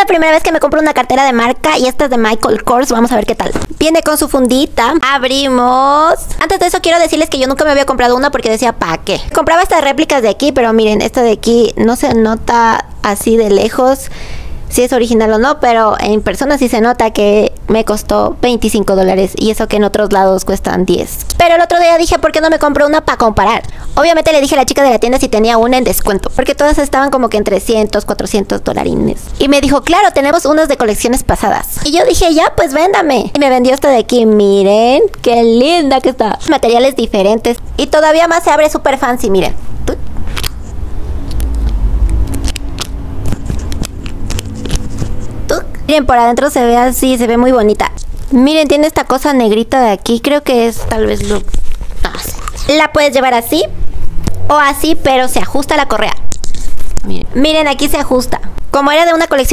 la primera vez que me compro una cartera de marca y esta es de Michael Kors. Vamos a ver qué tal. Viene con su fundita. Abrimos. Antes de eso quiero decirles que yo nunca me había comprado una porque decía, ¿pa' qué? Compraba estas réplicas de aquí, pero miren, esta de aquí no se nota así de lejos si es original o no, pero en persona sí se nota que me costó 25 dólares y eso que en otros lados cuestan 10. Pero el otro día dije, ¿por qué no me compro una para comparar? Obviamente le dije a la chica de la tienda si tenía una en descuento, porque todas estaban como que en 300, 400 dolarines. Y me dijo, claro, tenemos unas de colecciones pasadas. Y yo dije, ya, pues véndame. Y me vendió esta de aquí, miren, qué linda que está. Materiales diferentes. Y todavía más se abre súper fancy, miren. Miren, por adentro se ve así, se ve muy bonita. Miren, tiene esta cosa negrita de aquí. Creo que es tal vez lo... La puedes llevar así o así, pero se ajusta la correa. Miren, Miren aquí se ajusta. Como era de una colección